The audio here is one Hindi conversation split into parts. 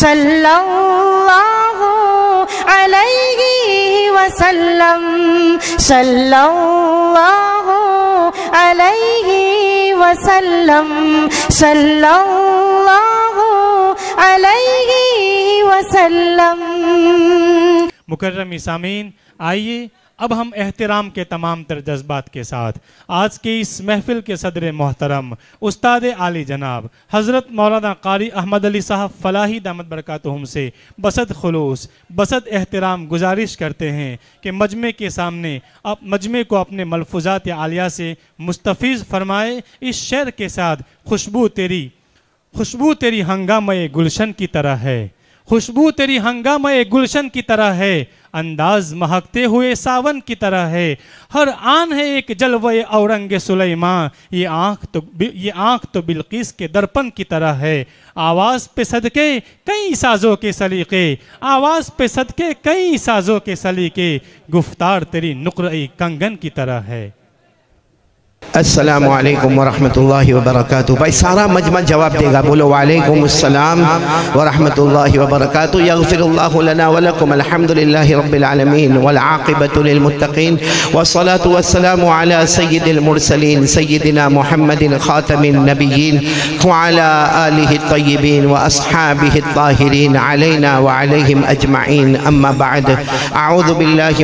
सल्लल्लाहु अलैहि वसल्लम। सल्लल्लाहु अलैहि वसल्लम। सल्लल्लाहु अलैहि वसल्लम। मुकर्रम सामीन आइए अब हम एहतराम के तमाम तर जज्बात के साथ, आज के इस महफिल के सदर मोहतरम, उस्ताद आली जनाब, हज़रत मौलाना कारी अहमद अली साहब फ़लाही दामद बरकतहम से बसद खलूस, बसद एहतराम गुजारिश करते हैं कि मजमे के सामने आप मजमे को अपने मलफूजात आलिया से मुस्तफ़ फरमाए, इस शेर के साथ खुशबू तेरी खुशबू तेरी हंगामय गुलशन की तरह है। खुशबू तेरी हंगामय गुलशन की तरह है। अंदाज महकते हुए सावन की तरह है। हर आन है एक जलवे औरंग सुलेमा ये आँख तो ये आँख तो बिल्किस के दर्पण की तरह है। आवाज़ पे सदके कई साजों के सलीके। आवाज़ पे सदके कई साजों के सलीके। गुफ्तार तेरी नुकर कंगन की तरह है। अस्सलाम वालेकुम वरहमतुल्लाहि वबरकातुहू भाई सारा मजमा जवाब देगा बोलो वालेकुम अस्सलाम वरहमतुल्लाहि वबरकातुहू यगफिरुल्लाहु लना व लकुम अल्हम्दुलिल्लाहि रब्बिल आलमीन वल आक़िबतु लिल मुत्तक़ीन वस्सलातु वस्सलामु अला सय्यिदिल मुरसलीन सय्यिदिना मुहम्मदिन ख़ातमिन नबिय्यीन व अला आलिहि तय्यिबीन व अस्हाबिहि ताहिरीन अलैना व अलैहिम अजमईन अम्मा बाद अऊज़ु बिल्लाहि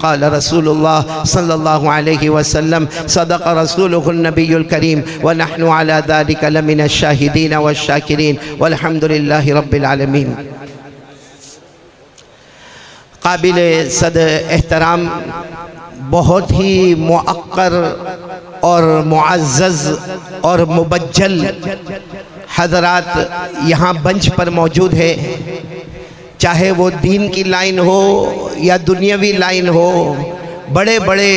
क़ाल रसूलुल्लाह सल्लल्लाहु अलैहि वसल्लम सदक़ रसूलुहुन नबियुल करीम व नहनु अला ज़ालिका लमिन शाहिदीन व शाकिरीन वल्हम्दुलिल्लाहि रब्बिल आलमीन काबिल सद एहतराम बहुत ही मुअक्कर और मुआज़ और मुबज्जल हजरात यहाँ बंच पर मौजूद है चाहे वो दीन की लाइन हो या दुनियावी लाइन हो बड़े बड़े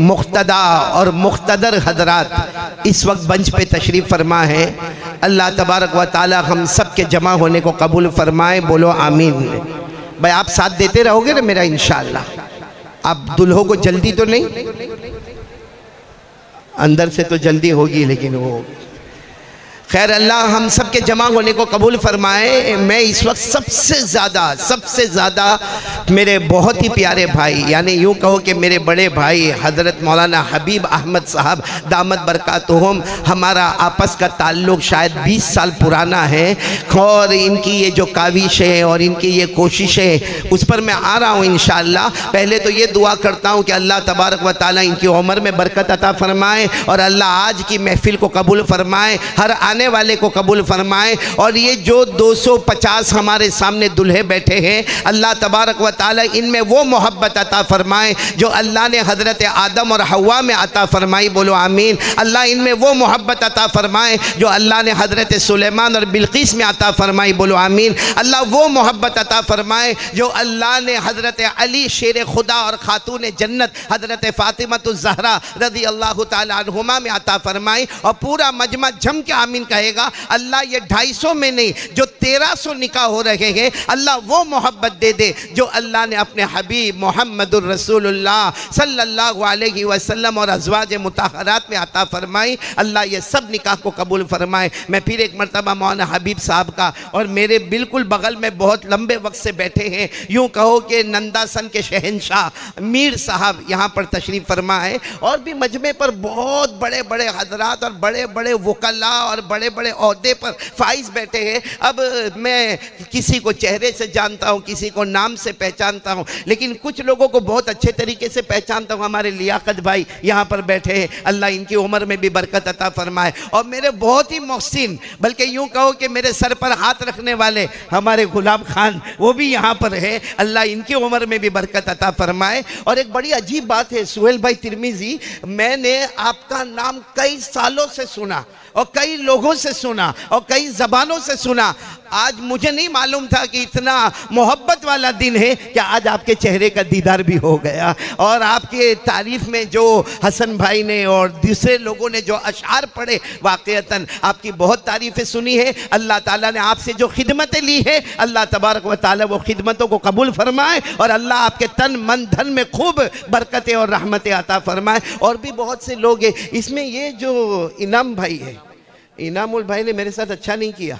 मुख्तदा और मुख्तदर हजरात इस वक्त बंच पे तशरीफ़ फरमा है। अल्लाह तबारक व ताली हम सब के जमा होने को कबूल फरमाए, बोलो आमीन। भाई, आप साथ देते रहोगे ना मेरा इन आप दुल्हों को जल्दी तो नहीं? अंदर से तो जल्दी होगी, लेकिन वो खैर अल्लाह हम सब के जमा होने को कबूल फरमाए, मैं इस वक्त सबसे ज़्यादा सबसे ज़्यादा मेरे बहुत ही प्यारे भाई, यानी यूँ कहो कि मेरे बड़े भाई, हज़रत मौलाना हबीब अहमद साहब, दामद बरकतहम हमारा आपस का ताल्लुक़ शायद 20 साल पुराना है, और इनकी ये जो काविश है और इनकी ये कोशिशें उस पर मैं आ रहा हूँ इन पहले तो ये दुआ करता हूँ कि अल्लाह तबारक व ताली इनकी उम्र में बरकत अता फ़रमाए, और अल्लाह आज की महफ़िल को कबूल फ़रमाए, हर आने वाले को कबूल फरमाए। और ये जो 250 हमारे सामने दुल्हे बैठे हैं, अल्लाह तबारक व ताली इनमें वो मोहब्बत अता फ़रमाए, जो अल्लाह ने हज़रत आदम और हवा में अता फ़रमाई, बोलो आमीन। अल्लाह इनमें वो मोहब्बत अता फ़रमाए, जो अल्लाह ने हज़रत सुलेमान और बिल्किस में अता फ़रमाई, बोलो आमीन। अल्लाह वो मोहब्बत अता फ़रमाए, जो अल्लाह ने हज़रत अली, शेर खुदा और ख़ातून जन्नत, हज़रत फ़ातिमत ज़हरा रदी अल्लाह तुमा में अता फ़रमाई, और पूरा मजमा जम के आमीन कहेगा, अल्लाह, ये ढाई सौ में नहीं, जो तेरह सौ निकाह हो रहे हैं, अल्लाह वो मोहब्बत दे दे, जो अल्लाह ने अपने हबीब मोहम्मद रसूलुल्लाह सल्लल्लाहु अलैहि और अजवाज मुताहरात में अता फरमाई, अल्लाह, ये सब निकाह को कबूल फरमाए। मैं फिर एक मरतबा मौलाना हबीब साहब का और मेरे बिल्कुल बगल में बहुत लंबे वक्त से बैठे हैं, यूँ कहो कि नंदासन के शहनशाह मीर साहब यहाँ पर तशरीफ़ फरमा है और भी मजमे पर बहुत बड़े बड़े हजरात और बड़े बड़े वकला और बड़े बड़े बड़े अहदे पर फाइज बैठे हैं। अब मैं किसी को चेहरे से जानता हूँ, किसी को नाम से पहचानता हूँ, लेकिन कुछ लोगों को बहुत अच्छे तरीके से पहचानता हूँ। हमारे लियाकत भाई यहाँ पर बैठे हैं। अल्लाह इनकी उम्र में भी बरकत अता फरमाए। और मेरे बहुत ही मोहसिन, बल्कि यूँ कहो कि मेरे सर पर हाथ रखने वाले हमारे गुलाब खान, वो भी यहाँ पर है। अल्लाह इनकी उम्र में भी बरकत अता फरमाए। और एक बड़ी अजीब बात है, सुहेल भाई तिरमिजी, मैंने आपका नाम कई सालों से सुना और कई लोगों से सुना और कई जबानों से सुना। आज मुझे नहीं मालूम था कि इतना मोहब्बत वाला दिन है कि आज आपके चेहरे का दीदार भी हो गया। और आपके तारीफ़ में जो हसन भाई ने और दूसरे लोगों ने जो अशार पढ़े वाक़ता आपकी बहुत तारीफ़ें सुनी है। अल्लाह ताला ने आपसे जो खिदमतें ली है, अल्लाह तबारक व ताला वो खिदमतों को कबूल फरमाए और अल्लाह आपके तन, मन, धन में खूब बरकतें और रहमतें आता फरमाए। और भी बहुत से लोग हैं। इसमें ये जो इनाम भाई है इनामुल भाई ने मेरे साथ अच्छा नहीं किया।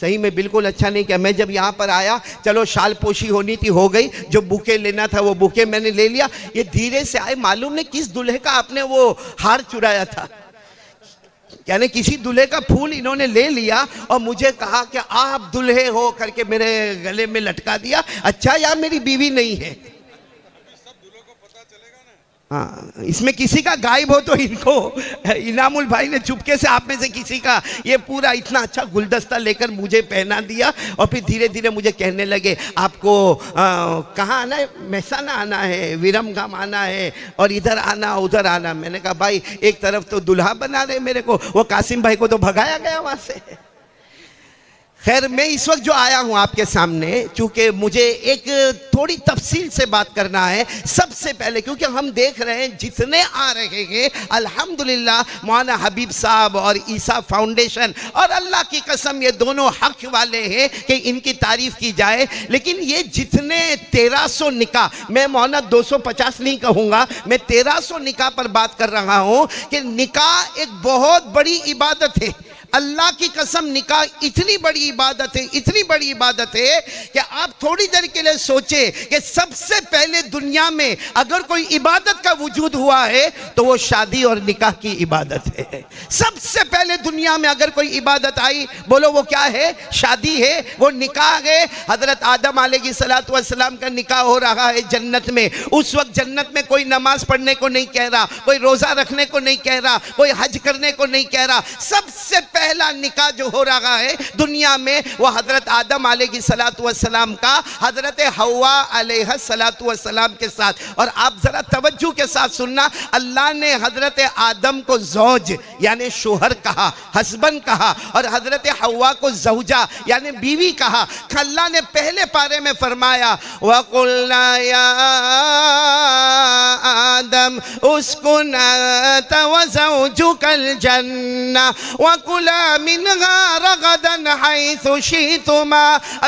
सही में बिल्कुल अच्छा नहीं किया। मैं जब यहाँ पर आया, चलो शाल पोशी होनी थी, हो गई। जो बुके लेना था, वो बुके मैंने ले लिया। ये धीरे से आए, मालूम नहीं किस दूल्हे का आपने वो हार चुराया था। यानी किसी दूल्हे का फूल इन्होंने ले लिया और मुझे कहा कि आप दूल्हे हो करके मेरे गले में लटका दिया। अच्छा यार मेरी बीवी नहीं है। हाँ इसमें किसी का गायब हो तो इनको, इनामुल भाई ने चुपके से आप में से किसी का ये पूरा इतना अच्छा गुलदस्ता लेकर मुझे पहना दिया और फिर धीरे धीरे मुझे कहने लगे, आपको कहाँ आना है? महसाना आना है, विरमगाम आना है और इधर आना, उधर आना। मैंने कहा, भाई, एक तरफ़ तो दुल्हा बना रहे मेरे को, वो कासिम भाई को तो भगाया गया वहाँ से। खैर, मैं इस वक्त जो आया हूँ आपके सामने, चूँकि मुझे एक थोड़ी तफसील से बात करना है, सबसे पहले, क्योंकि हम देख रहे हैं, जितने आ रहे हैं, अल्हम्दुलिल्लाह, मौलाना हबीब साहब और ईसा फाउंडेशन, और अल्लाह की कसम, ये दोनों हक वाले हैं कि इनकी तारीफ़ की जाए, लेकिन ये जितने तेरह सौ निकाह मैं मौलाना दो सौ पचास नहीं कहूँगा, मैं तेरह सौ निकाह पर बात कर रहा हूँ कि निकाह एक बहुत बड़ी इबादत है। अल्लाह की कसम, निकाह इतनी बड़ी इबादत है, इतनी बड़ी इबादत है कि आप थोड़ी देर के लिए सोचे कि सबसे पहले दुनिया में अगर कोई इबादत का वजूद हुआ है तो वो शादी और निकाह की इबादत है। सबसे पहले दुनिया में अगर कोई इबादत आई, बोलो वो क्या है? शादी है, वो निकाह है। हज़रत आदम की सलाम का निकाह हो रहा है जन्नत में। उस वक्त जन्नत में कोई नमाज़ पढ़ने को नहीं कह रहा, कोई रोज़ा रखने को नहीं कह रहा, कोई हज करने को नहीं कह रहा। सबसे पहला निका जो हो रहा है दुनिया में, वह हज़रत आदम सलाम का, हज़रत हवा सलाम के साथ। और आप ज़रा तवज्जो के साथ सुनना, अल्लाह ने हज़रत आदम को जौज, यानी शोहर कहा, हस्बैंड कहा, और हज़रत हवा को जौजा, यानी बीवी कहा। अल्लाह ने पहले पारे में फरमाया वकुल्ला आदम उसको तवजुकल जन्ना, वकुला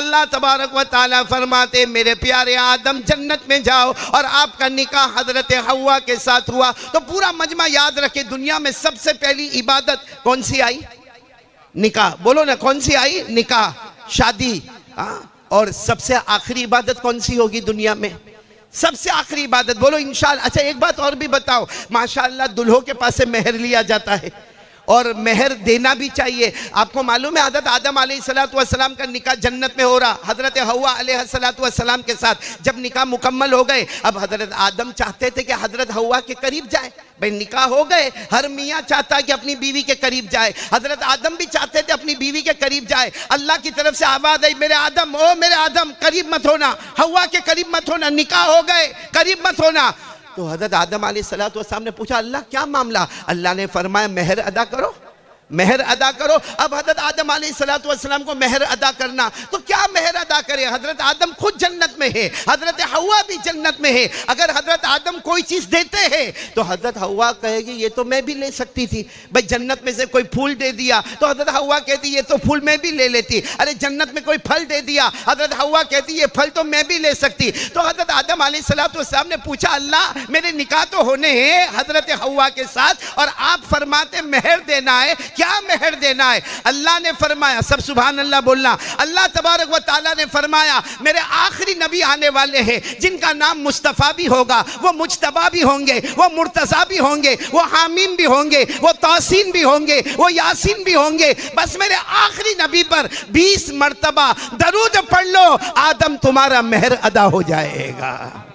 अल्लाह तबारक व फरमाते मेरे प्यारे आदम जन्नत में जाओ और आपका निकाह हज़रत हवा के साथ हुआ तो पूरा मजमा याद रखे दुनिया में सबसे पहली इबादत कौन सी आई निकाह बोलो ना कौन सी आई निकाह शादी आ? और सबसे आखिरी इबादत कौन सी होगी दुनिया में सबसे आखिरी इबादत बोलो इंशाल्लाह अच्छा एक बात और भी बताओ माशाल्लाह दुल्हों के पास से मेहर लिया जाता है और मेहर देना भी चाहिए। आपको मालूम है हज़रत आदम सलाम का निकाह जन्नत में हो रहा, हज़रत हवा सलाम के साथ जब निकाह मुकम्मल हो गए, अब हज़रत आदम चाहते थे कि हज़रत हवा के करीब जाए। भाई, निकाह हो गए, हर मियाँ चाहता कि अपनी बीवी के करीब जाए। हज़रत आदम भी चाहते थे अपनी बीवी के करीब जाए। अल्लाह की तरफ़ से आवाज़ आई, मेरे आदम, ओ मेरे आदम, करीब मत होना, हवा के करीब मत होना, निकाह हो गए, करीब मत होना। तो हज़रत आदम सलाम ने पूछा, अल्लाह क्या मामला? अल्लाह ने फरमाया, मेहर अदा करो। मेहर अदा करो। अब हज़रत आदम सलाम को मेहर अदा करना। तो क्या मेहर अदा करे? हज़रत आदम खुद जन्नत में है। हज़रत हवा भी जन्नत में है। अगर हज़रत आदम कोई चीज़ देते हैं तो हज़रत हवा कहेगी, ये तो मैं भी ले सकती थी। भाई, जन्नत में से कोई फूल दे दिया तो हज़रत हवा कहती, ये तो फूल मैं भी ले लेती। अरे, जन्नत में कोई फल दे दिया। हज़रत हवा कहती, ये फल तो मैं भी ले सकती। तो हज़रत आदम सलाम ने पूछा, अल्लाह, मेरे निकाह तो होने हैं हज़रत हवा के साथ, और आप फरमाते मेहर देना है क्या मेहर देना है? अल्लाह ने फरमाया, सब सुबहान अल्लाह बोलना, अल्लाह तबारक व ताला ने फरमाया, मेरे आखिरी नबी आने वाले हैं, जिनका नाम मुस्तफ़ा भी होगा, वो मुशतबा भी होंगे, वो मुर्तज़ा भी होंगे, वो हामिम भी होंगे, वो तोसिन भी होंगे, वो यासिन भी होंगे। बस मेरे आखिरी नबी पर बीस मरतबा, दरूद पढ़ लो, आदम तुम्हारा मेहर अदा हो जाएगा।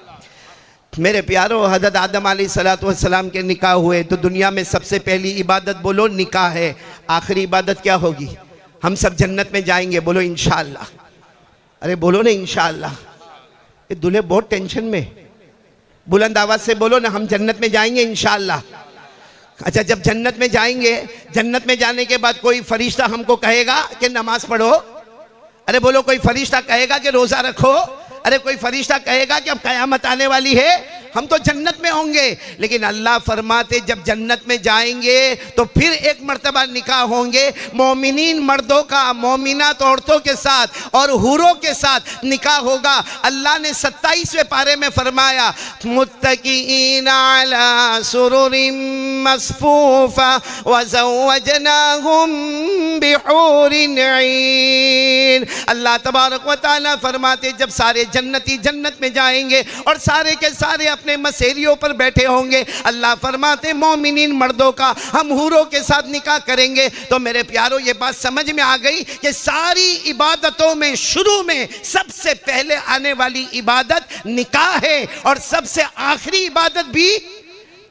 मेरे प्यारो हज़रत आदम सलाम के निकाह हुए तो दुनिया में सबसे पहली इबादत बोलो, निकाह है। आखिरी इबादत क्या होगी? हम सब जन्नत में जाएँगे, बोलो, इंशाल्लाह। अरे, बोलो ना, इंशाल्लाह। ये दूल्हे बहुत टेंशन में। बुलंद आवाज़ से बोलो ना, हम जन्नत में जाएँगे, इंशाल्लाह। अच्छा जब जन्नत में जाएँगे, जन्नत में जाने के बाद कोई फरिश्ता हमको कहेगा कि नमाज़ पढ़ो? अरे, बोलो, कोई फरिश्ता कहेगा कि रोजा रखो? अरे कोई फरिश्ता कहेगा कि अब कयामत आने वाली है हम तो जन्नत में होंगे, लेकिन अल्लाह फरमाते जब जन्नत में जाएँगे तो फिर एक मरतबा निकाह होंगे मोमिन मर्दों का, मोमिनात औरतों के साथ और हुरों के साथ निकाह होगा। अल्लाह ने सत्ताईसवें पारे में फरमाया अल्लाह तबारक फरमाते, जब सारे जन्नती जन्नत में जाएँगे और सारे के सारे अपने मसेरियों पर बैठे होंगे। अल्लाह फरमाते मोमिन मर्दों का हम हूरों के साथ निकाह करेंगे। तो मेरे प्यारों, ये बात समझ में आ गई कि सारी इबादतों में, शुरू में सबसे पहले आने वाली इबादत निकाह है और सबसे आखिरी इबादत भी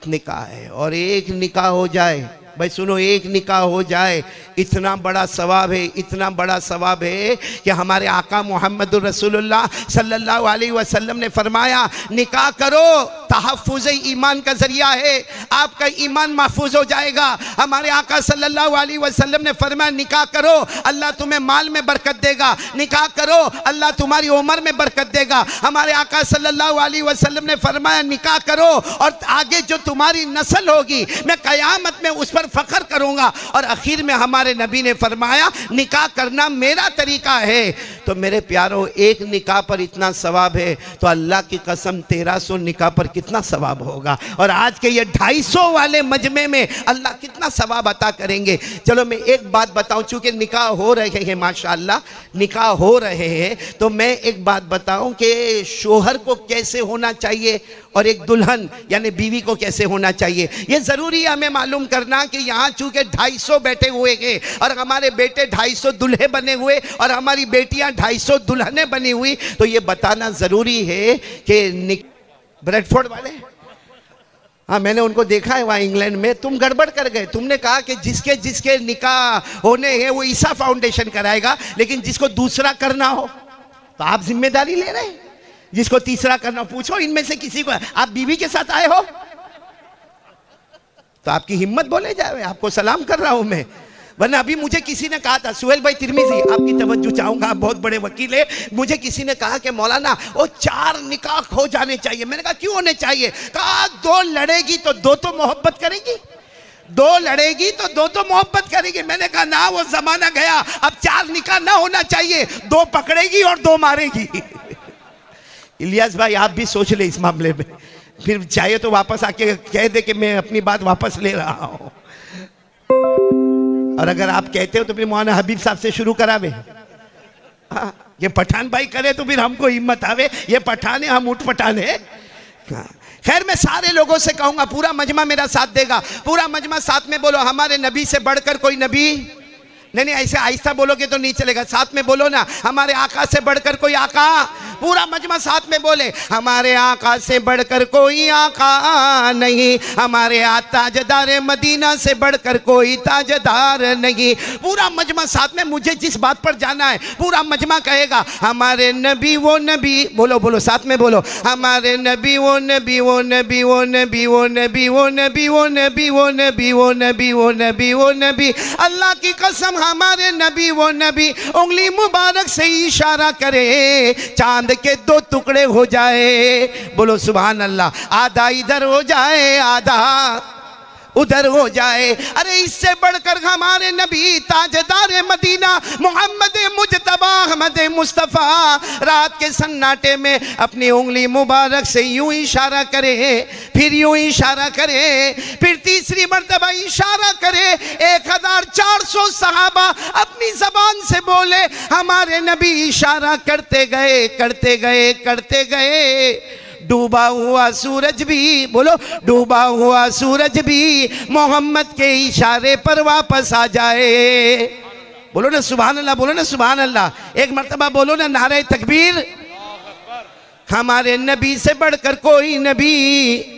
निकाह है और एक निकाह हो जाए। भाई सुनो, एक निकाह हो जाए, इतना बड़ा सवाब है, इतना बड़ा सवाब है कि हमारे आका मोहम्मद सल्लल्लाहु अलैहि वसल्लम ने फरमाया, निकाह करो। तहफ़ुज़ ईमान का ज़रिया है। आपका ईमान महफूज हो जाएगा। हमारे आका सल्लल्लाहु अलैहि वसल्लम ने फरमाया, निकाह करो, अल्लाह तुम्हें माल में बरकत देगा। निकाह करो, अल्लाह तुम्हारी उम्र में बरकत देगा। हमारे आका सल्लल्लाहु अलैहि वसल्लम ने फरमाया, निकाह करो और आगे जो तुम्हारी नस्ल होगी, मैं क़यामत में उस पर फ़ख्र करूँगा। और आखिर में हमारे नबी ने फरमाया, निकाह करना मेरा तरीका है। तो मेरे प्यारो, एक निकाह पर इतना सवाब है तो अल्लाह की कसम तेरह सौ निकाह पर कितना सवाब होगा। और आज के ये ढाई सौ वाले मजमे में अल्लाह कितना सवाब अता करेंगे। चलो मैं एक बात बताऊँ, चूँकि निकाह हो रहे हैं, माशाल्लाह, निकाह हो रहे हैं तो मैं एक बात बताऊँ कि शोहर को कैसे होना चाहिए और एक दुल्हन, यानी बीवी को कैसे होना चाहिए। ये ज़रूरी है हमें मालूम करना कि यहाँ चूँकि ढाई सौ बैठे हुए हैं और हमारे बेटे ढाई सौ दुल्हे बने हुए और हमारी बेटियाँ ढाई सौ दुल्हने बनी हुई तो ये बताना ज़रूरी है कि ब्रेडफोर्ड वाले? हाँ मैंने उनको देखा है वहाँ इंग्लैंड में। तुम गड़बड़ कर गए। तुमने कहा कि जिसके जिसके निकाह होने हैं, वो ईसा फाउंडेशन कराएगा, लेकिन जिसको दूसरा करना हो तो आप ज़िम्मेदारी ले रहे हैं? जिसको तीसरा करना पूछो, इनमें से किसी को? आप बीवी के साथ आए हो? तो आपकी हिम्मत बोले जाए, आपको सलाम कर रहा हूँ मैं। वरना अभी मुझे किसी ने कहा था, सुहेल भाई तिरमिजी आपकी तवज्जो चाहूँगा, आप बहुत बड़े वकील है। मुझे किसी ने कहा कि मौलाना वो चार निकाह हो जाने चाहिए। मैंने कहा, क्यों होने चाहिए? कहा, दो लड़ेगी तो दो तो मोहब्बत करेगी। दो लड़ेगी तो दो तो मोहब्बत करेगी। मैंने कहा, ना, वो जमाना गया। अब चार निकाह ना होना चाहिए। दो पकड़ेगी और दो मारेगी। इलियास भाई, आप भी सोच ले इस मामले में। फिर चाहिए तो वापस आके कह दे कि मैं अपनी बात वापस ले रहा हूँ। और अगर आप कहते हो तो फिर मौलाना हबीब साहब से शुरू करावे। हाँ, ये पठान भाई करे तो फिर हमको हिम्मत आवे। ये पठान है हम उठ पठान। है हाँ, खैर मैं सारे लोगों से कहूँगा पूरा मजमा मेरा साथ देगा। पूरा मजमा साथ में बोलो हमारे नबी से बढ़कर कोई नबी नहीं नहीं, ऐसे आहिस्ता बोलोगे तो नहीं चलेगा। साथ में बोलो ना, हमारे आका से बढ़कर कोई आका। पूरा मजमा साथ में बोले, हमारे आका से बढ़कर कोई आका नहीं। हमारे ताजदार मदीना से बढ़कर कोई ताजदार नहीं। पूरा मजमा साथ में, मुझे जिस बात पर जाना है, पूरा मजमा कहेगा, हमारे नबी वो नबी। बोलो बोलो, साथ में बोलो, हमारे नबी वो नबी वो नबी वो नबी वो नबी वो नबी वो नबी वो नबी वो नबी वो नबी वो नबी। अल्लाह की कसम हमारे नबी वो नबी, उंगली मुबारक से इशारा करे, चाँद के दो टुकड़े हो जाए। बोलो सुबह अल्लाह, आधा इधर हो जाए, आधा। उधर हो जाए। अरे इससे बढ़कर हमारे नबी ताजदार मदीना, मोहम्मद मुजतबा, अहमद मुस्तफ़ा, रात के सन्नाटे में अपनी उंगली मुबारक से यूँ इशारा करे, फिर यूँ इशारा करे, फिर तीसरी मरतबा इशारा करे। एक हज़ार चार सौ सहाबा अपनी जबान से बोले, हमारे नबी इशारा करते गए करते गए करते गए। डूबा हुआ सूरज भी, बोलो, डूबा हुआ सूरज भी मोहम्मद के इशारे पर वापस आ जाए। बोलो ना सुबहान अल्लाह बोलो ना सुबहान अल्लाह एक मरतबा बोलो ना, नारे तकबीर। हमारे नबी से बढ़कर कोई नबी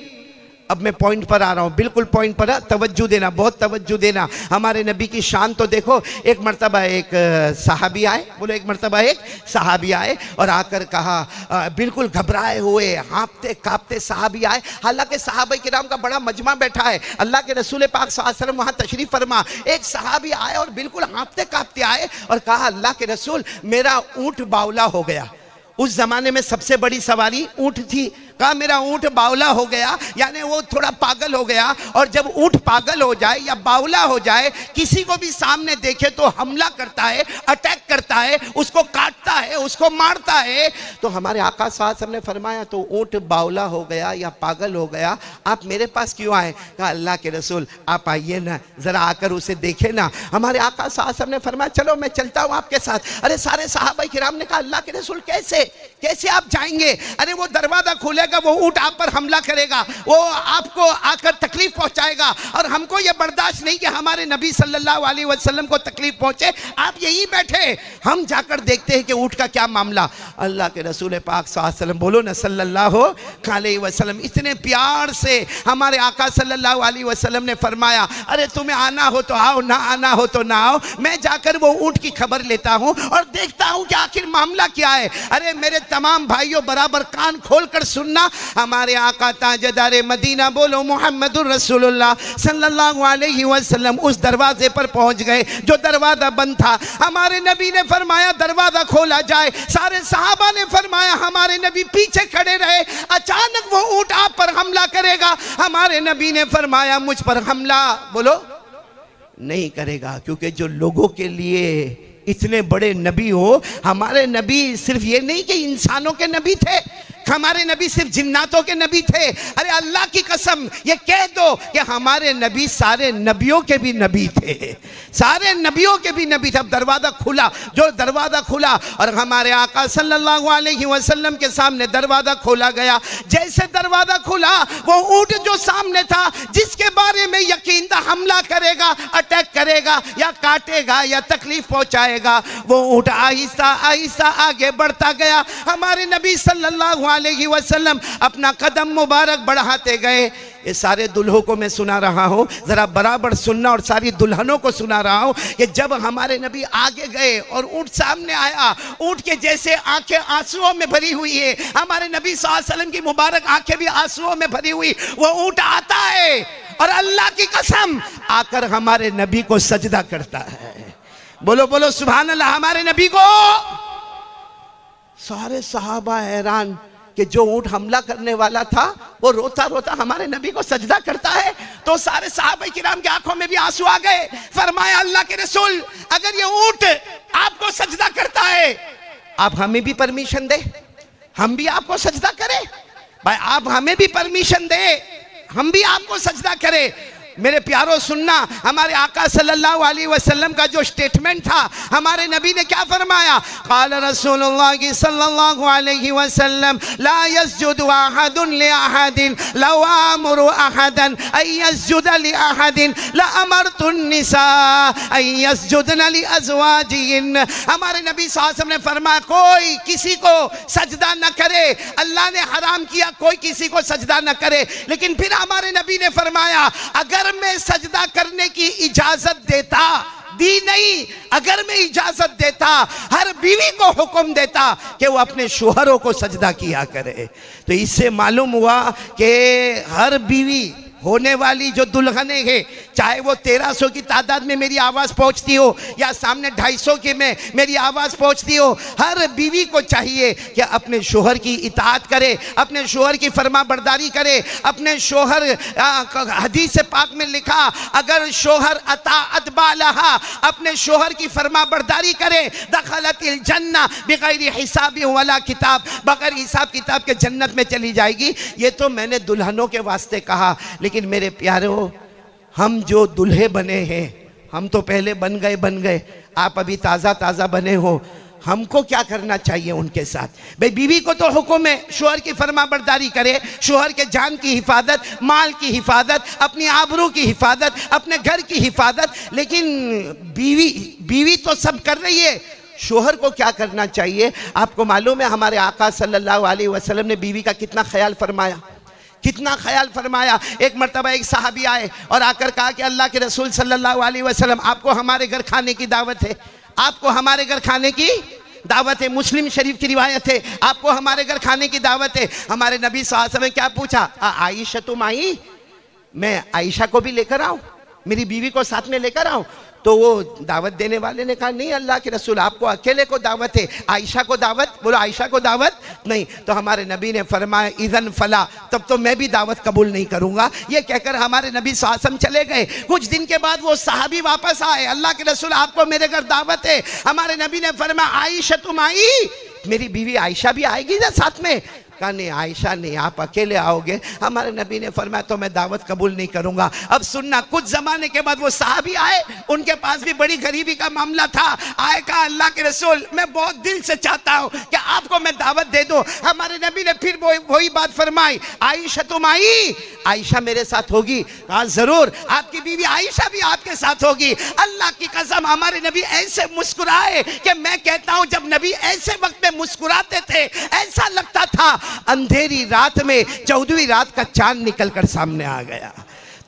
अब मैं पॉइंट पर आ रहा हूँ। बिल्कुल पॉइंट पर तवज्जो देना, बहुत तवज्जो देना। हमारे नबी की शान तो देखो, एक मरतबा एक साहबी आए। बोलो, एक मरतबा एक साहबी आए और आकर कहा बिल्कुल घबराए हुए, हाँपते कांपते साहबी आए। हालाँकि सहाबा किराम का बड़ा मजमा बैठा है। अल्लाह के रसूल पाक वसल्लम वहाँ तशरीफ़ फरमा। एक साहबी आए और बिल्कुल हाँपते कांपते आए और कहा, अल्लाह के रसूल, मेरा ऊँट बावला हो गया। उस जमाने में सबसे बड़ी सवारी ऊँट थी। कहा, मेरा ऊँट बावला हो गया, यानी वो थोड़ा पागल हो गया, और जब ऊँट पागल हो जाए या बावला हो जाए, किसी को भी सामने देखे तो हमला करता है, अटैक करता है, उसको काटता है, उसको मारता है। तो हमारे आका साहब ने फरमाया तो ऊँट बावला हो गया या पागल हो गया, आप मेरे पास क्यों आए? कहा, अल्लाह के रसूल, आप आइए ना, ज़रा आकर उसे देखे ना। हमारे आका साहब ने फरमाया, चलो मैं चलता हूँ आपके साथ। अरे सारे साहब किराम ने कहा, अल्लाह के रसूल कैसे? कैसे आप जाएँगे? अरे वो दरवाज़ा खोलेगा, वो ऊँट आप पर हमला करेगा, वो आपको आकर तकलीफ़ पहुंचाएगा। और हमको ये बर्दाश्त नहीं कि हमारे नबी सल्लल्लाहु अलैहि वसल्लम को तकलीफ़ पहुँचे। आप यहीं बैठे, हम जाकर देखते हैं कि ऊँट का क्या मामला। अल्लाह के रसूल पाक वसल्लम बोलो ना, सल्लल्लाहु अलैहि वसल्लम, इतने प्यार से हमारे आका सल्लल्लाहु अलैहि वसल्लम ने फरमाया, अरे तुम्हें आना हो तो आओ, ना आना हो तो ना आओ। मैं जाकर वो ऊँट की खबर लेता हूँ और देखता हूँ कि आखिर मामला क्या है। अरे मेरे तमाम भाइयों, बराबर कान खोल कर सुनना। हमारे आका ताजदार मदीना बोलो मोहम्मद अलैहि वसल्लम उस दरवाजे पर पहुँच गए, जो दरवाज़ा बंद था। हमारे नबी ने फरमाया, दरवाज़ा खोला जाए। सारे सहाबा ने फरमाया, हमारे नबी पीछे खड़े रहे, अचानक वो ऊँट आप पर हमला करेगा। हमारे नबी ने फरमाया, मुझ पर हमला। बोलो, नहीं करेगा, क्योंकि जो लोगों के लिए इतने बड़े नबी हो हमारे नबी सिर्फ़ ये नहीं कि इंसानों के नबी थे हमारे नबी सिर्फ़ जिन्नातों के नबी थे। अरे अल्लाह की कसम, ये कह दो कि हमारे नबी सारे नबियों के भी नबी थे। सारे नबियों के भी नबी थे। अब दरवाज़ा खुला, जो दरवाज़ा खुला और हमारे आका सल्लल्लाहु अलैहि वसल्लम के सामने दरवाज़ा खोला गया। जैसे दरवाज़ा खुला, वो ऊँट जो सामने था, जिसके बारे में यकीन था हमला करेगा, अटैक करेगा, या काटेगा, या तकलीफ़ पहुंचाएगा, वो ऊँट आहिस्ता आहिस्ता आगे बढ़ता गया। हमारे नबी सल्लल्लाहु अलैहि वसल्लम अपना कदम मुबारक बढ़ाते गए। ये सारे दुल्हों को मैं सुना रहा हूँ, ज़रा बराबर सुनना और सारी दुल्हनों को सुना रहा हूँ कि जब हमारे नबी आगे गए और ऊँट सामने आया, ऊँट के जैसे आँखें आंसुओं में भरी हुई है, हमारे नबी वसल्लम की मुबारक आँखें भी आंसुओं में भरी हुई, वो ऊँट आता है और अल्लाह की कसम आकर हमारे नबी को सजदा करता है। बोलो बोलो सुबहान अल्लाह हमारे नबी को। सारे सहाबा हैरान कि जो ऊँट हमला करने वाला था, वो रोता रोता हमारे नबी को सजदा करता है। तो सारे साहब किराम की आँखों में भी आँसू आ गए। फरमाया, अल्लाह के रसूल, अगर ये ऊँट आपको सजदा करता है, आप हमें भी परमिशन दे। हम भी आपको सजदा करें। भाई, आप हमें भी परमिशन दे। हम भी आपको सजदा करें। मेरे प्यारो, सुनना। हमारे आका सल्लल्लाहु अलैहि वसल्लम का जो स्टेटमेंट था, हमारे नबी ने क्या फरमाया? सल्लल्लाहु अलैहि वसल्लम, ला यस्जुदु अहदुन लि अहदिन, लव अमरु अहदन, अन यस्जुद लि अहदिन, ला अमरतु निसा, अन यस्जुदन लि अज़वाजिहिन हमारे नबी वसल्लम ने फरमाया, कोई किसी को सजदा न करे। अल्लाह ने हराम किया, कोई किसी को सजदा न करे। लेकिन फिर हमारे नबी ने फरमाया, अगर अगर मैं सजदा करने की इजाज़त देता, दी नहीं, अगर मैं इजाज़त देता, हर बीवी को हुक्म देता कि वो अपने शोहरों को सजदा किया करे। तो इससे मालूम हुआ कि हर बीवी होने वाली जो दुल्हने हैं चाहे वो तेरह सौ की तादाद में मेरी आवाज़ पहुँचती हो, या सामने ढाई सौ के में मेरी आवाज़ पहुँचती हो, हर बीवी को चाहिए कि अपने शोहर की इतात करे, अपने शोहर की फरमा बरदारी करे, अपने शोहर हदीस पाक में लिखा, अगर शोहर अताअत बालहा, अपने शोहर की फरमा बरदारी करे दखलत जन्ना बगैर हिसाब वाला किताब, बगैर हिसाब किताब के जन्नत में चली जाएगी। ये तो मैंने दुल्हनों के वास्ते कहा, लेकिन मेरे प्यारे हम जो दुल्हे बने हैं, हम तो पहले बन गए बन गए। आप अभी ताज़ा ताज़ा बने हो। हमको क्या करना चाहिए उनके साथ? भाई, बीवी को तो हुक्म है, शोहर की फर्मा बरदारी करे, शोहर के जान की हिफाजत, माल की हिफाजत, अपनी आबरू की हिफाजत, अपने घर की हिफाजत। लेकिन बीवी बीवी तो सब कर रही है। शोहर को क्या करना चाहिए? आपको मालूम है हमारे आका सल्लल्लाहु अलैहि वसल्लम ने बीवी का कितना ख्याल फरमाया? कितना ख्याल फरमाया। एक मरतबा एक साहबी आए और आकर कहा कि अल्लाह के रसूल सल्लल्लाहु अलैहि वसल्लम, आपको हमारे घर खाने की दावत है। आपको हमारे घर खाने की दावत है। मुस्लिम शरीफ की रिवायत है। आपको हमारे घर खाने की दावत है। हमारे नबी साहब ने क्या पूछा? आयशा तुम आई मैं आयशा को भी लेकर आऊँ? मेरी बीवी को साथ में लेकर आऊँ? तो वो दावत देने वाले ने कहा, नहीं, अल्लाह के रसूल, आपको अकेले को दावत है, आयशा को दावत? बोलो, आयशा को दावत नहीं। तो हमारे नबी ने फरमाया ईदन फला। तब तो मैं भी दावत कबूल नहीं करूँगा। ये कहकर हमारे नबी सासम चले गए। कुछ दिन के बाद वो साहबी वापस आए, अल्लाह के रसूल, आपको मेरे घर दावत है। हमारे नबी ने फरमाया, आयशा तुम आई? मेरी बीवी आयशा भी आएगी ना साथ में? कहा नहीं, आयशा नहीं, आप अकेले आओगे। हमारे नबी ने फरमाया तो मैं दावत कबूल नहीं करूँगा। अब सुनना, कुछ जमाने के बाद वो साहबी आए, उनके पास भी बड़ी गरीबी का मामला था। आए, कहा, अल्लाह के रसूल, मैं बहुत दिल से चाहता हूँ कि आपको मैं दावत दे दूँ। हमारे नबी ने फिर वो, वही बात फरमाई, आयशा तुम आई? आयशा मेरे साथ होगी। कहा, ज़रूर, आपकी बीवी आयशा भी आपके साथ होगी। अल्लाह की कसम, हमारे नबी ऐसे मुस्कुराए कि मैं कहता हूँ, जब नबी ऐसे वक्त में मुस्कुराते थे, ऐसा लगता था अंधेरी रात में, चौदहवीं रात का चाँद निकल कर सामने आ गया।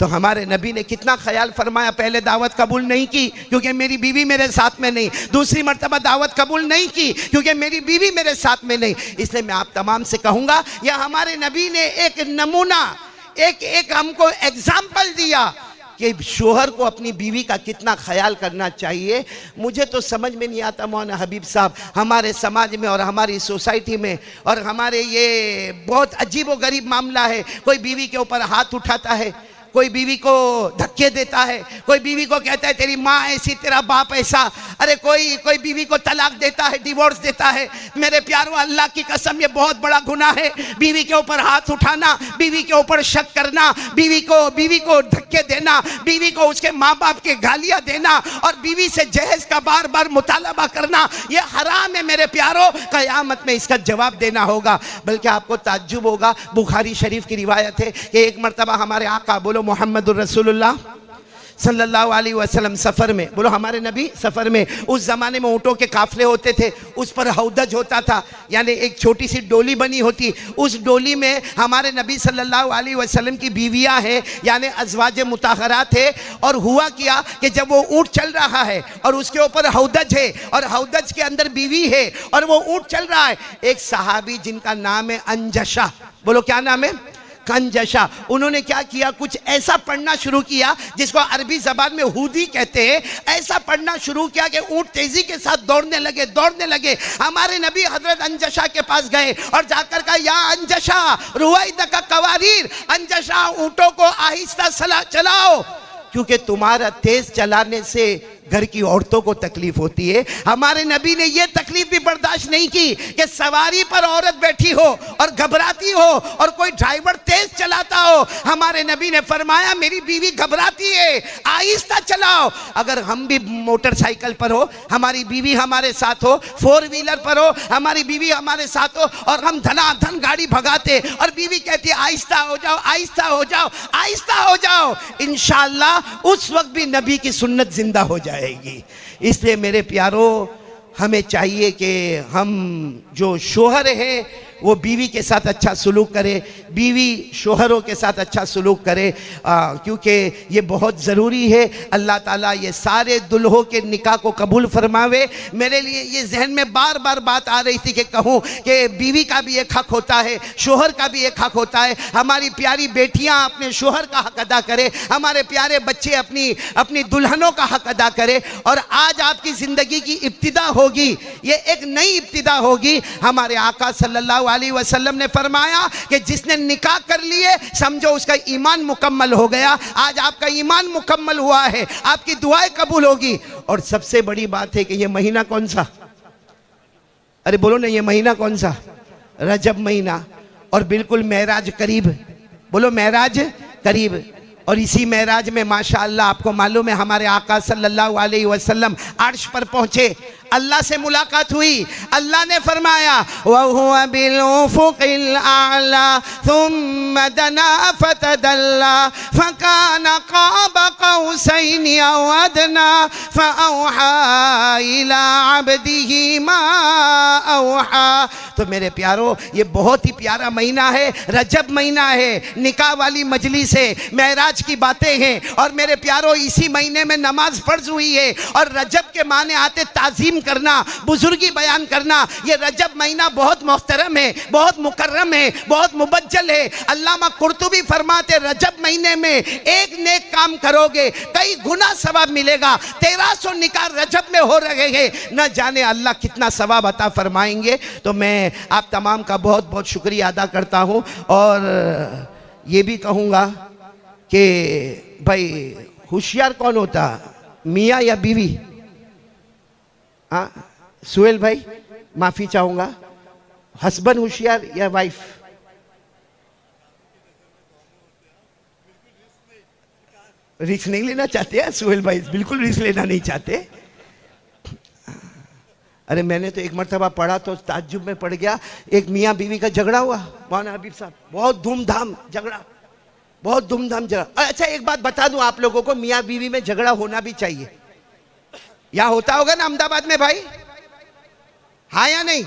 तो हमारे नबी ने कितना ख्याल फरमाया, पहले दावत कबूल नहीं की, क्योंकि मेरी बीवी मेरे साथ में नहीं। दूसरी मरतबा दावत कबूल नहीं की, क्योंकि मेरी बीवी मेरे साथ में नहीं। इसलिए मैं आप तमाम से कहूँगा, या हमारे नबी ने एक नमूना एक एक हमको एग्ज़ाम्पल दिया कि शोहर को अपनी बीवी का कितना ख्याल करना चाहिए। मुझे तो समझ में नहीं आता मौन हबीब साहब, हमारे समाज में और हमारी सोसाइटी में और हमारे ये बहुत अजीब व गरीब मामला है। कोई बीवी के ऊपर हाथ उठाता है कोई बीवी को धक्के देता है, कोई बीवी को कहता है, तेरी माँ ऐसी, तेरा बाप ऐसा। अरे कोई कोई बीवी को तलाक देता है डिवोर्स देता है। मेरे प्यारो, अल्लाह की कसम, ये बहुत बड़ा गुना है। बीवी के ऊपर हाथ उठाना, बीवी के ऊपर शक करना, बीवी को बीवी को धक्के देना, बीवी को उसके माँ बाप के गालियाँ देना और बीवी से जहेज का बार बार मुतालबा करना, ये हराम है मेरे प्यारो। कयामत में इसका जवाब देना होगा, बल्कि आपको ताज्जुब होगा। बुखारी शरीफ की रिवायत है कि एक मरतबा हमारे आका, बोलो मोहम्मद रसूलुल्लाह सल्लल्लाहु अलैहि वसल्लम सफ़र में। बोलो, हमारे नबी सफ़र में उस ज़माने में ऊँटों के काफले होते थे, उस पर हौदज होता था, यानी एक छोटी सी डोली बनी होती। उस डोली में हमारे नबी सल्लल्लाहु अलैहि वसल्लम की बीवियाँ हैं, यानी अजवाज मुताहरा थे और हुआ क्या कि जब वो ऊँट चल रहा है, और उसके ऊपर हौदज है, और हौदज के अंदर बीवी है, और वो ऊँट चल रहा है, एक सहाबी जिनका नाम है अंजशा। बोलो, क्या नाम है? कंजशा उन्होंने क्या किया? कुछ ऐसा पढ़ना शुरू किया, जिसको अरबी जबान में हुदी कहते हैं। ऐसा पढ़ना शुरू किया कि ऊँट तेज़ी के साथ दौड़ने लगे दौड़ने लगे। हमारे नबी हज़रत अंजशा के पास गए और जाकर कहा, या अंजशा रुआई का कवारीर, अंजशा, ऊंटों को आहिस्ता चलाओ। क्योंकि तुम्हारा तेज चलाने से घर की औरतों को तकलीफ़ होती है। हमारे नबी ने यह तकलीफ़ भी बर्दाश्त नहीं की कि सवारी पर औरत बैठी हो और घबराती हो और कोई ड्राइवर तेज चलाता हो। हमारे नबी ने फरमाया, मेरी बीवी घबराती है, आहिस्ता चलाओ। अगर हम भी मोटरसाइकिल पर हो, हमारी बीवी हमारे साथ हो, फोर व्हीलर पर हो, हमारी बीवी हमारे साथ हो और हम धनाधन गाड़ी भगाते और बीवी कहती, आहिस्ता हो जाओ, आहिस्ता हो जाओ, आहिस्ता हो जाओ इनशाला उस वक्त भी नबी की सुन्नत ज़िंदा हो जाए जाएगी इसलिए मेरे प्यारों हमें चाहिए कि हम जो शोहर हैं वो बीवी के साथ अच्छा सलूक करे, बीवी शोहरों के साथ अच्छा सलूक करे क्योंकि ये बहुत ज़रूरी है। अल्लाह ताला ये सारे दुल्हों के निकाह को कबूल फरमावे। मेरे लिए ये जहन में बार बार बात आ रही थी कि कहूँ कि बीवी का भी एक हक होता है, शोहर का भी एक हक होता है। हमारी प्यारी बेटियाँ अपने शोहर का हक अदा करें, हमारे प्यारे बच्चे अपनी अपनी दुल्हनों का हक अदा करें। और आज आपकी ज़िंदगी की इब्तदा होगी, ये एक नई इब्तदा होगी। हमारे आका सल्लल्लाहु वसल्लम ने फरमाया कि जिसने निकाह कर लिए, समझो उसका ईमान मुकम्मल हो गया। आज आपका ईमान मुकम्मल हुआ है, आपकी दुआएँ कबूल होगी। और सबसे बड़ी बात है कि ये महीना कौन सा? अरे बोलो ना, ये महीना कौन सा? रजब महीना। और बिल्कुल महराज करीब। बोलो, महराज करीब। और इसी महराज में, माशाल्लाह, आपको मालूम है, हमारे आका सल्लल्लाहु अलैहि वसल्लम अर्श पर पहुँचे। अल्लाह से मुलाकात हुई। अल्लाह ने फरमाया वहुवा कौसैन औ अदना फअौहा इला अब्दिही मा औहा तो मेरे प्यारो, ये बहुत ही प्यारा महीना है, रजब महीना है, निकाह वाली मजलिस है, महराज की बातें हैं। और मेरे प्यारो, इसी महीने में नमाज़ फ़र्ज़ हुई है। और रजब के माने आते ताजीम करना, बुजुर्गी बयान करना, ये रजब महीना बहुत मोहतरम है, बहुत मुकर्रम है, बहुत मुबज्जल है। अल्लामा कुर्तुबी फरमाते, रजब महीने में एक नेक काम करोगे कई गुना सवाब मिलेगा। तेरह सौ निकाह रजब में हो रहे हैं। न जाने अल्लाह कितना सवाब अता फरमाएँगे। तो मैं आप तमाम का बहुत बहुत शुक्रिया अदा करता हूँ। और ये भी कहूँगा कि, भाई, होशियार कौन होता? मियाँ या बीवी? हाँ सुहेल भाई, माफ़ी चाहूँगा। हस्बैंड होशियार या वाइफ? रिस्क नहीं लेना चाहते हैं, सुहेल भाई, बिल्कुल रिस्क लेना नहीं चाहते। अरे मैंने तो एक मरतबा पढ़ा तो ताज्जुब में पड़ गया, एक मियाँ बीवी का झगड़ा हुआ, मौलाना हबीब साहब, बहुत धूमधाम झगड़ा, बहुत धूमधाम झगड़ा। अच्छा एक बात बता दूँ आप लोगों को, मियाँ बीवी में झगड़ा होना भी चाहिए। यहाँ होता होगा ना अहमदाबाद में भाई? हाँ या नहीं?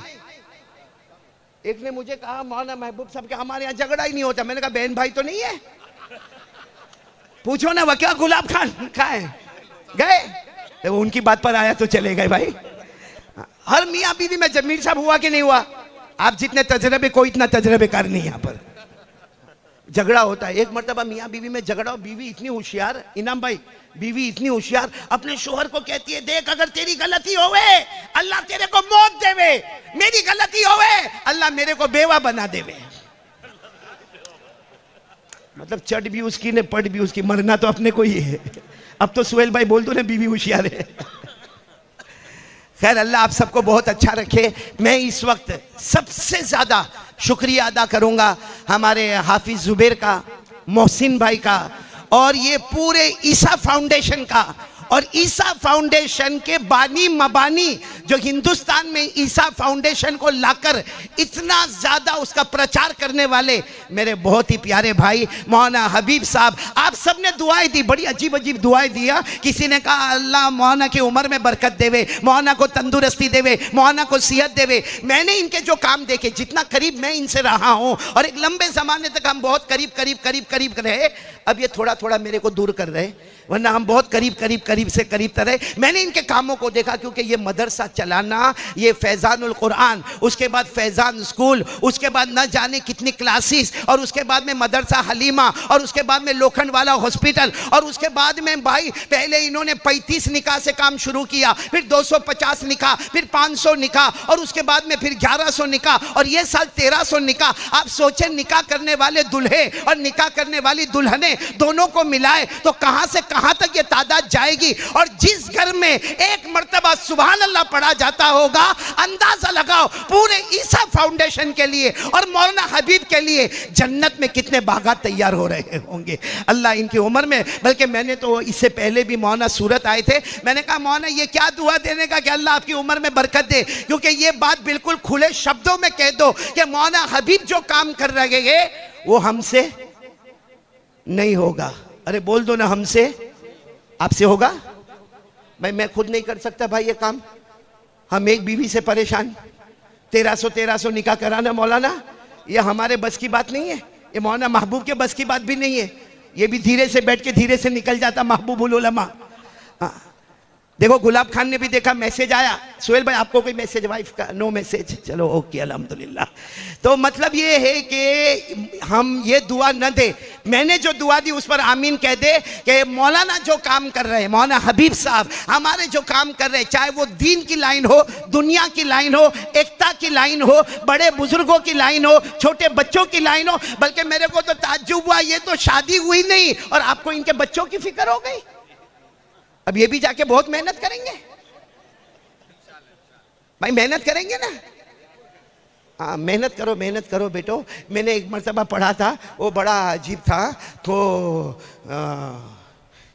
एक ने मुझे कहा, मौलाना महबूब साहब, के हमारे यहाँ झगड़ा ही नहीं होता। मैंने कहा, बहन भाई तो नहीं है? पूछो ना, वह क्या गुलाब खान है? गए? तो उनकी बात पर आया तो चले गए भाई। हर मियाँ बीवी में जमीर साहब हुआ कि नहीं हुआ, आप जितने तजर्बे, कोई इतना तजर्बेकार नहीं यहाँ पर। झगड़ा होता है। एक मरतबा मियाँ बीवी में झगड़ा हो बीवी इतनी होशियार, इनाम भाई, बीवी इतनी होशियार, अपने शोहर को कहती है, देख, अगर तेरी गलती होवे, अल्लाह तेरे को मौत देवे। मेरी गलती होवे, अल्लाह मेरे को बेवा बना देवे। मतलब चट भी उसकी ने पट भी उसकी, मरना तो अपने को ही है। अब तो सुहेल भाई बोल दो ना, बीवी होशियार है। खैर, अल्लाह आप सबको बहुत अच्छा रखे। मैं इस वक्त सबसे ज़्यादा शुक्रिया अदा करूँगा हमारे हाफिज जुबेर का, मोहसिन भाई का, और ये पूरे ईसा फाउंडेशन का और ईसा फाउंडेशन के बानी मबानी, जो हिंदुस्तान में ईसा फाउंडेशन को लाकर इतना ज़्यादा उसका प्रचार करने वाले, मेरे बहुत ही प्यारे भाई मौलाना हबीब साहब, आप सबने दुआएँ दी, बड़ी अजीब अजीब दुआएँ दिया। किसी ने कहा, अल्लाह मौलाना की उम्र में बरकत देवे, मौलाना को तंदुरुस्ती देवे, मौलाना को सेहत देवे। मैंने इनके जो काम देखे, जितना करीब मैं इनसे रहा हूँ, और एक लंबे ज़माने तक हम बहुत करीब करीब करीब करीब रहे, अब ये थोड़ा थोड़ा मेरे को दूर कर रहे वरना हम बहुत करीब करीब करीब से करीब तरह। मैंने इनके कामों को देखा क्योंकि ये मदरसा चलाना, ये फैज़ानुल कुरान, उसके बाद फैज़ान स्कूल, उसके बाद न जाने कितनी क्लासेस, और उसके बाद में मदरसा हलीमा, और उसके बाद में लोखंड वाला हॉस्पिटल, और उसके बाद में भाई, पहले इन्होंने 35 निकाह से काम शुरू किया, फिर 250 निकाह, फिर 500 निकाह, और उसके बाद में फिर 1100 निकाह, और ये साल 1300 निकाह। आप सोचें, निकाह करने वाले दुल्हे और निकाह करने वाली दुल्हने दोनों को मिलाए तो कहाँ से कहाँ तक ये तादाद जाएगी और जिस घर में एक मरतबा सुबह अल्लाह पढ़ा जाता होगा, अंदाज़ा लगाओ पूरे ईसा फाउंडेशन के लिए और मौलाना हबीब के लिए जन्नत में कितने बागात तैयार हो रहे होंगे। अल्लाह इनकी उम्र में, बल्कि मैंने तो इससे पहले भी मौलाना सूरत आए थे, मैंने कहा मौना ये क्या दुआ देने का कि अल्लाह आपकी उम्र में बरकत दे? क्योंकि ये बात बिल्कुल खुले शब्दों में कह दो कि मौलाना हबीब जो काम कर रहे हैं, वो हमसे नहीं होगा। अरे बोल दो ना हमसे। आपसे होगा? भाई, मैं खुद नहीं कर सकता भाई ये काम। हम एक बीवी से परेशान। तेरह सौ तेरह सौ निका कराना मौलाना, ये हमारे बस की बात नहीं है। ये मौलाना महबूब के बस की बात भी नहीं है। ये भी धीरे से बैठ के धीरे से निकल जाता महबूबुल उलमा। हाँ। देखो, गुलाब खान ने भी देखा, मैसेज आया। सोहेल भाई, आपको कोई मैसेज? वाइफ का नो मैसेज चलो ओके अलहमदुल्ला तो मतलब ये है कि हम ये दुआ न दे। मैंने जो दुआ दी, उस पर आमीन कह दे कि मौलाना जो काम कर रहे हैं, मौलाना हबीब साहब, हमारे जो काम कर रहे हैं, चाहे वो दीन की लाइन हो, दुनिया की लाइन हो, एकता की लाइन हो, बड़े बुज़ुर्गों की लाइन हो, छोटे बच्चों की लाइन हो, बल्कि मेरे को तो ताज्जुब हुआ, ये तो शादी हुई नहीं, और आपको इनके बच्चों की फ़िक्र हो गई? अब ये भी जाके बहुत मेहनत करेंगे। भाई मेहनत करेंगे ना? हाँ मेहनत करो मेहनत करो बेटो। मैंने एक मरतबा पढ़ा था वो बड़ा अजीब था। तो आ,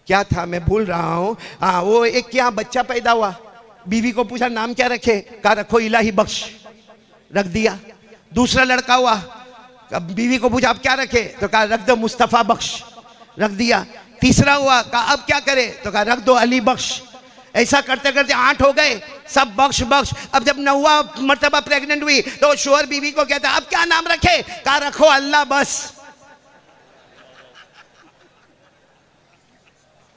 क्या था मैं भूल रहा हूँ। हाँ वो एक क्या बच्चा पैदा हुआ। बीवी को पूछा नाम क्या रखे? कहा रखो इलाही बख्श। रख दिया। दूसरा लड़का हुआ। बीवी को पूछा आप क्या रखे? तो कहा रख दो मुस्तफ़ा बख्श। रख दिया। तीसरा हुआ, कहा, अब क्या करे? तो कहा, रख दो अली बख्श। ऐसा करते करते आठ हो गए, सब बख्श बख्श। अब जब नौवा मरतबा प्रेग्नेंट हुई तो शोहर बीवी को कहता, अब क्या नाम रखे? कहा, रखो अल्लाह बस।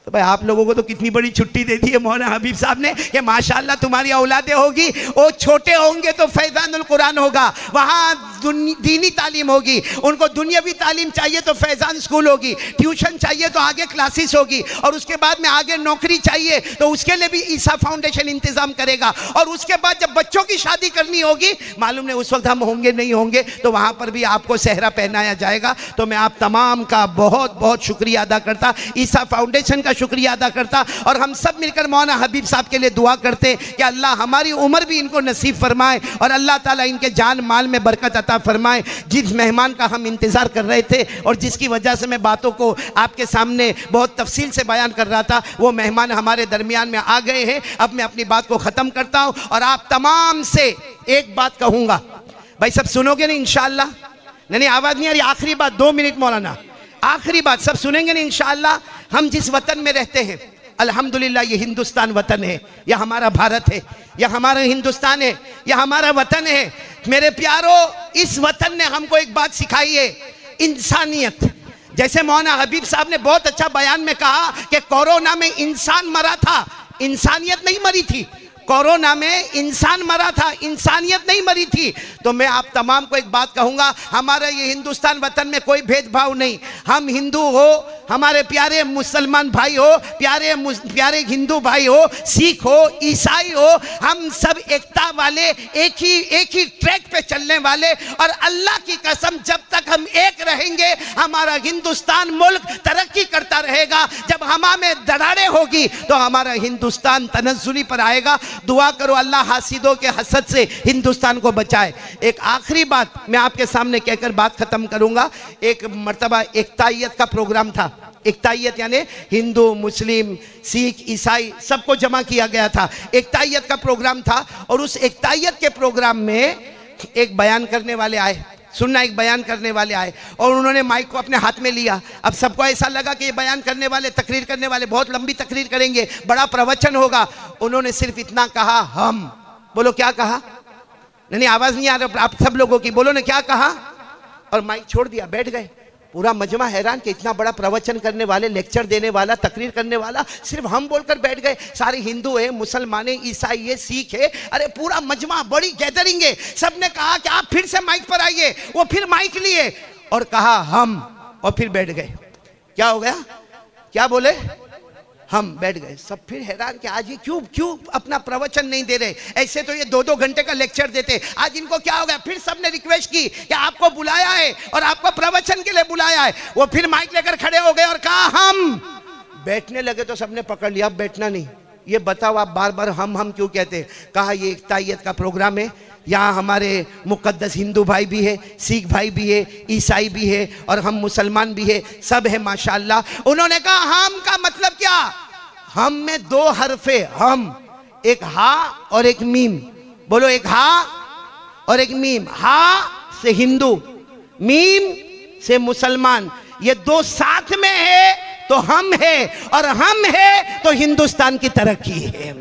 तो भाई आप लोगों को तो कितनी बड़ी छुट्टी दे दी है मौलाना हबीब साहब ने। कि माशाल्लाह तुम्हारी औलादे होगी, वो छोटे होंगे तो फैजानुल कुरान होगा, वहाँ दीनी तालीम होगी, उनको दुनियावी तालीम चाहिए तो फैजान स्कूल होगी, ट्यूशन चाहिए तो आगे क्लासेस होगी, और उसके बाद में आगे नौकरी चाहिए तो उसके लिए भी ईसा फाउंडेशन इंतज़ाम करेगा, और उसके बाद जब बच्चों की शादी करनी होगी, मालूम नहीं उस वक्त हम होंगे नहीं होंगे तो वहाँ पर भी आपको सहरा पहनाया जाएगा तो मैं आप तमाम का बहुत बहुत शुक्रिया अदा करता, ईसा फाउंडेशन का शुक्रिया अदा करता और हम सब मिलकर मौना हबीब साहब के लिए दुआ करते कि अल्लाह हमारी उम्र भी इनको नसीब फरमाए और अल्लाह ताला इनके जान माल में बरकत अता फरमाए। जिस मेहमान का हम इंतज़ार कर रहे थे और जिसकी वजह से मैं बातों को आपके सामने बहुत तफसील से बयान कर रहा था, वो मेहमान हमारे दरमियान में आ गए हैं। अब मैं अपनी बात को ख़त्म करता हूँ और आप तमाम से एक बात कहूँगा। भाई सब सुनोगे नहीं इनशाला नहीं आवाज़ नहीं आ रही। आखिरी बात, दो मिनट मौलाना। आखिरी बात, सब सुनेंगे नहीं इनशाला हम जिस वतन में रहते हैं, अल्हम्दुलिल्लाह ये हिंदुस्तान वतन है यह हमारा भारत है यह हमारा हिंदुस्तान है यह हमारा वतन है। मेरे प्यारो, इस वतन ने हमको एक बात सिखाई है, इंसानियत। जैसे मौना हबीब साहब ने बहुत अच्छा बयान में कहा कि कोरोना में इंसान मरा था, इंसानियत नहीं मरी थी। कोरोना में इंसान मरा था, इंसानियत नहीं मरी थी। तो मैं आप तमाम को एक बात कहूँगा, हमारा ये हिंदुस्तान वतन में कोई भेदभाव नहीं। हम हिंदू हो, हमारे प्यारे मुसलमान भाई हो, प्यारे प्यारे हिंदू भाई हो, सिख हो, ईसाई हो, हम सब एकता वाले, एक ही एक ही ट्रैक पे चलने वाले और अल्लाह की कसम जब तक हम एक रहेंगे, हमारा हिंदुस्तान मुल्क तरक्की करता रहेगा। जब हमा में होगी तो हमारा हिंदुस्तान तनजुली पर आएगा। दुआ करो अल्लाह हासिदों के हसद से हिंदुस्तान को बचाए। एक आखिरी बात मैं आपके सामने कहकर बात खत्म करूँगा। एक मरतबा एकताइत का प्रोग्राम था। एकताइत यानी हिंदू, मुस्लिम, सिख, ईसाई सबको जमा किया गया था। एकताइत का प्रोग्राम था और उस एकताइत के प्रोग्राम में एक बयान करने वाले आए। सुनना एक बयान करने वाले आए और उन्होंने माइक को अपने हाथ में लिया। अब सबको ऐसा लगा कि ये बयान करने वाले, तकरीर करने वाले बहुत लंबी तकरीर करेंगे, बड़ा प्रवचन होगा। उन्होंने सिर्फ़ इतना कहा, हम। बोलो, क्या कहा? नहीं आवाज़ नहीं आ रहा, आप सब लोगों की। बोलो ने, क्या कहा? और माइक छोड़ दिया, बैठ गए। पूरा मजमा हैरान कि इतना बड़ा प्रवचन करने वाले, लेक्चर देने वाला, तकरीर करने वाला, सिर्फ़ हम बोलकर बैठ गए। सारे हिंदू है, मुसलमान है, ईसाई है, सिख है। अरे पूरा मजमा, बड़ी गैदरिंग है। सबने कहा कि आप फिर से माइक पर आइए। वो फिर माइक लिए। और कहा हम, और फिर बैठ गए। क्या हो गया? क्या बोले? हम बैठ गए। सब फिर हैरान कि आज ये क्यों क्यों अपना प्रवचन नहीं दे रहे? ऐसे तो ये दो दो घंटे का लेक्चर देते। आज इनको क्या हो गया? फिर सबने रिक्वेस्ट की कि आपको बुलाया है और आपको प्रवचन के लिए बुलाया है। वो फिर माइक लेकर खड़े हो गए और कहा, हम बैठने लगे तो सबने पकड़ लिया। अब बैठना नहीं। ये बताओ आप बार बार हम हम क्यों कहते हैं? कहा, ये एकताइत का प्रोग्राम है। यहाँ हमारे मुकद्दस हिंदू भाई भी है, सिख भाई भी है, ईसाई भी है और हम मुसलमान भी है, सब है माशाल्लाह। उन्होंने कहा, हम का मतलब क्या? हम में दो हरफे, हम, एक हा और एक मीम। बोलो, एक हा और एक मीम। हा से हिंदू, मीम से मुसलमान। ये दो साथ में है तो हम है और हम है तो हिंदुस्तान की तरक्की है।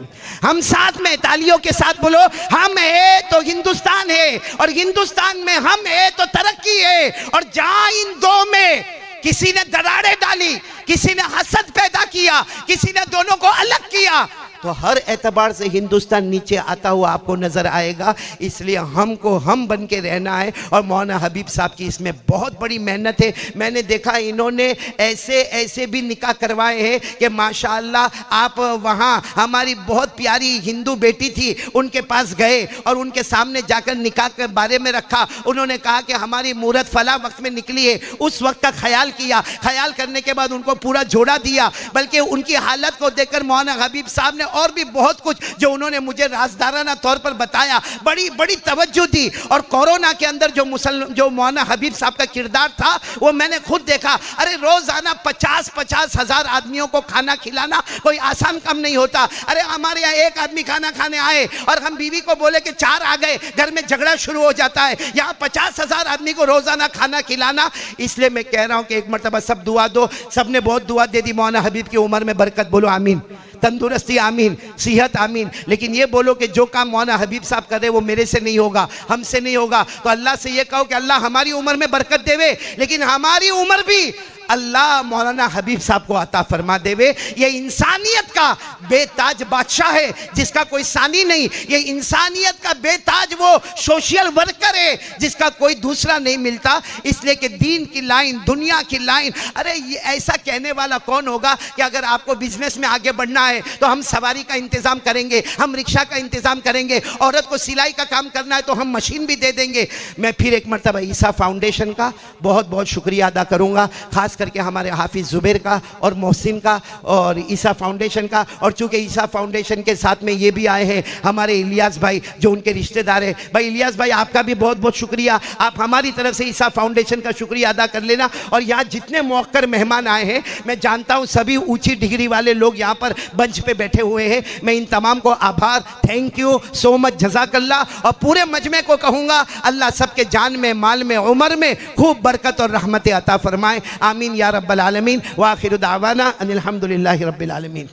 हम साथ में तालियों के साथ बोलो, हम है तो हिंदुस्तान है, और हिंदुस्तान में हम है तो तरक्की है, और जहाँ इन दो में किसी ने दरारें डाली, किसी ने हसद पैदा किया, किसी ने दोनों को अलग किया तो हर एतबार से हिंदुस्तान नीचे आता हुआ आपको नज़र आएगा। इसलिए हमको, हम बन के रहना है और मौना हबीब साहब की इसमें बहुत बड़ी मेहनत है। मैंने देखा इन्होंने ऐसे ऐसे भी निकाह करवाए हैं कि माशाल्लाह आप वहाँ, हमारी बहुत प्यारी हिंदू बेटी थी, उनके पास गए और उनके सामने जाकर निकाह के बारे में रखा। उन्होंने कहा कि हमारी मूर्त फला वक्त में निकली है। उस वक्त का ख्याल किया। ख्याल करने के बाद उनको पूरा जोड़ा दिया। बल्कि उनकी हालत को देखकर मौना हबीब साहब ने और भी बहुत कुछ जो उन्होंने मुझे राजदाराना तौर पर बताया। बड़ी बड़ी तवज्जो दी। और कोरोना के अंदर जो मुसल जो मौलाना हबीब साहब का किरदार था, वो मैंने खुद देखा। अरे, रोज़ाना पचास पचास हज़ार आदमियों को खाना खिलाना कोई आसान काम नहीं होता। अरे, हमारे यहाँ एक आदमी खाना खाने आए और हम बीवी को बोले कि चार आ गए, घर में झगड़ा शुरू हो जाता है। यहाँ पचास हज़ार आदमी को रोज़ाना खाना खिलाना। इसलिए मैं कह रहा हूँ कि एक मरतबा, सब दुआ दो। सबने बहुत दुआ दे दी मौलाना हबीब की उम्र में बरकत। बोलो, आमीन। तंदुरुस्ती, आमीन। सेहत, आमीन। लेकिन ये बोलो कि जो काम मौना हबीब साहब कर रहे वो मेरे से नहीं होगा, हमसे नहीं होगा। तो अल्लाह से ये कहो कि अल्लाह हमारी उम्र में बरकत देवे, लेकिन हमारी उम्र भी अल्लाह मौलाना हबीब साहब को अता फरमा देवे, ये इंसानियत का बेताज बादशाह है, जिसका कोई सानी नहीं, ये इंसानियत का बेताज वो सोशल वर्कर है, जिसका कोई दूसरा नहीं मिलता। इसलिए कि दीन की लाइन, दुनिया की लाइन, अरे ये ऐसा कहने वाला कौन होगा कि अगर आपको बिज़नेस में आगे बढ़ना है तो हम सवारी का इंतज़ाम करेंगे, हम रिक्शा का इंतज़ाम करेंगे, औरत को सिलाई का काम करना है तो हम मशीन भी दे देंगे। मैं फिर एक मरतबा ईसा फाउंडेशन का बहुत बहुत शुक्रिया अदा करूँगा, खास करके हमारे हाफिज़ ज़ुबैर का और मोहसिन का और ईसा फाउंडेशन का और चूँकि ईसा फाउंडेशन के साथ में ये भी आए हैं, हमारे इलियास भाई जो उनके रिश्तेदार हैं। भाई इलियास भाई, आपका भी बहुत बहुत शुक्रिया। आप हमारी तरफ़ से ईसा फाउंडेशन का शुक्रिया अदा कर लेना। और यहाँ जितने मौकर मेहमान आए हैं, मैं जानता हूँ सभी ऊँची डिग्री वाले लोग यहाँ पर मंच पे बैठे हुए हैं। मैं इन तमाम को आभार थैंक यू सो मच जजाकल्ला। और पूरे मजमे को कहूँगा, अल्लाह सबके जान में, माल में, उम्र में खूब बरकत और रहमत अता फरमाए। आमीन। या रब्बल आलमीन व आखिर दावाना अनिलहम्दुलिल्लाहि रब्बिल आलमीन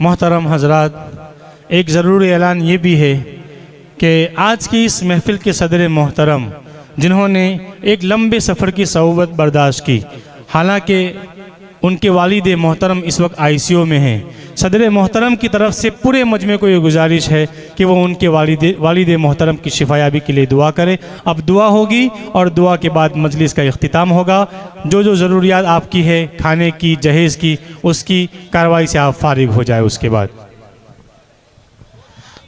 मोहतरम हजरात एक ज़रूरी ऐलान ये भी है कि आज की इस महफिल के सदर मोहतरम जिन्होंने एक लंबे सफ़र की सहूबत बर्दाश्त की हालाँकि उनके वालिद मोहतरम इस वक्त आईसीयू में हैं। सदर मोहतरम की तरफ़ से पूरे मजमे को ये गुजारिश है कि वो उनके वालिद वालिद मोहतरम की शिफायाबी के लिए दुआ करें। अब दुआ होगी और दुआ के बाद मजलिस का अख्ताम होगा। जो जो ज़रूरियात आपकी है, खाने की, जहेज़ की, उसकी कार्रवाई से आप फारिग हो जाए उसके बाद।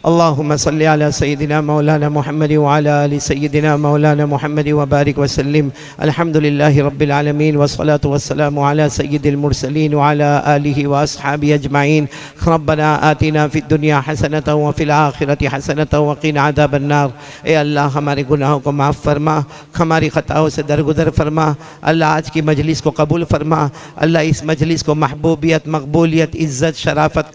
अल्लाहुम्म सल्लि अला सय्यिदिना मौलाना मुहम्मद व अला आलि सय्यिदिना मौलाना मुहम्मद व बारिक वसल्लम अल्हम्दुलिल्लाहि रब्बिल आलमीन वस्सलातु वस्सलामु अला सय्यिदिल मुरसलीन व अला आलिहि व अस्हाबि अजमाइन रब्बना आतिना फिद दुनिया हसनतन व फिल आखिरति हसनतन व क़िना अज़ाबन नार ए अल्लाह हमारे गुनाहों को माफ़ फरमा हमारी ख़ताओं से दरगुदर फरमा अल्लाह आज की मजलिस को कबूल फरमा अल्लाह इस मजलिस को महबूबियत मकबूलियत इज़्ज़त शराफत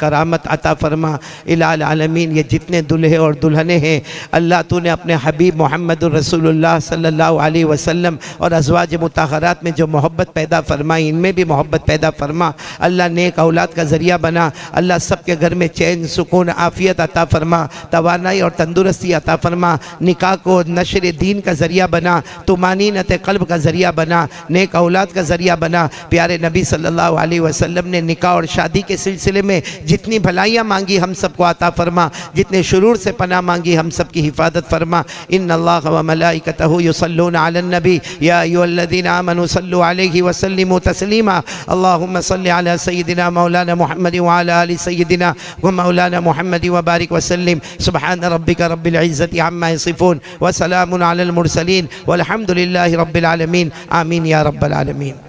जितने दुल्हे और दुल्हने हैं। अल्लाह तूने अपने हबीब मोहम्मद रसूलुल्लाह सल्लल्लाहु अलैहि वसल्लम और अजवाज मुताहरात में जो मोहब्बत पैदा फरमाई, इनमें भी मोहब्बत पैदा फरमा। अल्लाह नेक औलाद का ज़रिया बना। अल्लाह सब के घर में चैन, सुकून, आफ़ियत अता फरमा। तोानाई और तंदुरुस्ती अता फरमा। निका को नशर दीन का ज़रिया बना। तुमानीनत कल्ब का ज़रिया बना। नेक औलाद का ज़रिया बना। प्यारे नबी सल्लल्लाहु अलैहि वसल्लम ने निका और शादी के सिलसिले में जितनी भलाइयाँ मांगी, हम सबको अता फरमा। जितने शुरूर से पना मांगी, हम सब की हिफाजत फरमा इन अल्लाह व मलाइकतहु युसल्लून नबी, या अय्युहल्लज़ीना आमनू सल्लु अलैहि व तस्लीमा, अल्लाहुम्म सल्लि मौलाना मुहम्मद व अला व मौलाना मुहम्मद व बारिक वसल्लिम। सुबहान रब्बिका रब्बिल इज़्ज़ति अम्मा यसिफून, व सलामुन अलल मुरसलीन, वल्हम्दुलिल्लाहि रब्बिल आलमीन। आमीन या रब्बल आलमीन।